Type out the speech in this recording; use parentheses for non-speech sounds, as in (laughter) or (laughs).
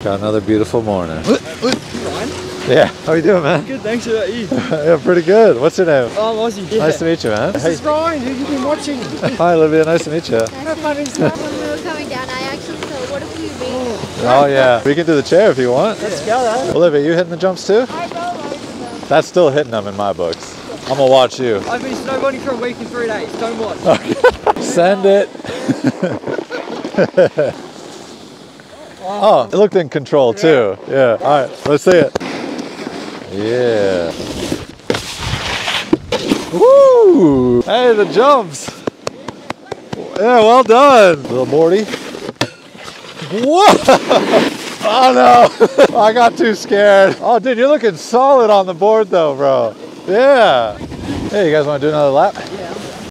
Got another beautiful morning. Ryan? Yeah, how you doing, man? Good, thanks. How about you? (laughs) yeah, pretty good. What's your name? Oh, I'm Aussie. Yeah. Nice to meet you, man. This Hey. is Ryan, who you've been watching. (laughs) Hi, Olivia. Nice to meet you. When we were coming down, I actually thought, what if we made Oh, yeah. We can do the chair if you want. Let's go, though. Olivia, you hitting the jumps too? That's still hitting them in my books. I'm gonna watch you. I've been snowboarding for a week and three days. Don't watch. (laughs) Send it. Oh, it looked in control too. Yeah. All right, let's see it. Yeah. Woo! Hey, the jumps. Yeah, well done, little Morty. Whoa! (laughs) Oh no! (laughs) I got too scared. Oh, dude, you're looking solid on the board though, bro. Yeah. Hey, you guys want to do another lap?